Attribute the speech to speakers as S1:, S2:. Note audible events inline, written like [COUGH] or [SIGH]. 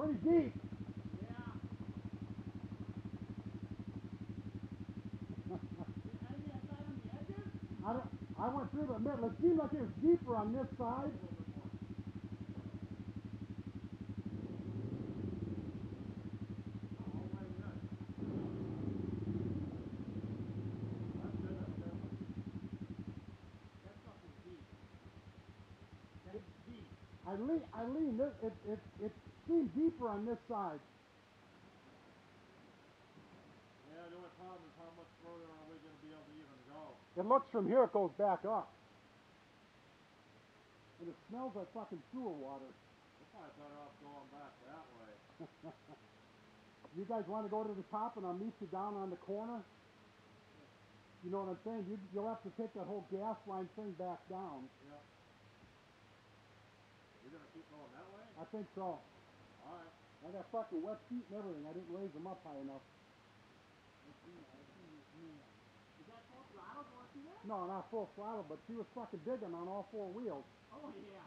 S1: pretty deep.
S2: Yeah. Any outside on the edges?
S1: I I went through the middle. It seemed like it was deeper on this side.
S2: A little bit more. My God. That's good, that's good. That stuff is deep. That's deep.
S1: I lean, I leaned. It, it, it, it seemed deeper on this side.
S2: Yeah, the only problem is how much further are we gonna be able to even go?
S1: It looks from here, it goes back up. And it smells like fucking sewer water.
S2: We're probably better off going back that way. [LAUGHS]
S1: You guys want to go to the top and I'll meet you down on the corner? You know what I'm saying? You, you'll have to take that whole gas line thing back down.
S2: Yeah. We're gonna keep going that way?
S1: I think so.
S2: Alright.
S1: I got fucking wet feet and everything. I didn't raise them up high enough.
S2: Is that full throttle going through there?
S1: No, not full throttle, but she was fucking digging on all four wheels.
S2: Oh, yeah.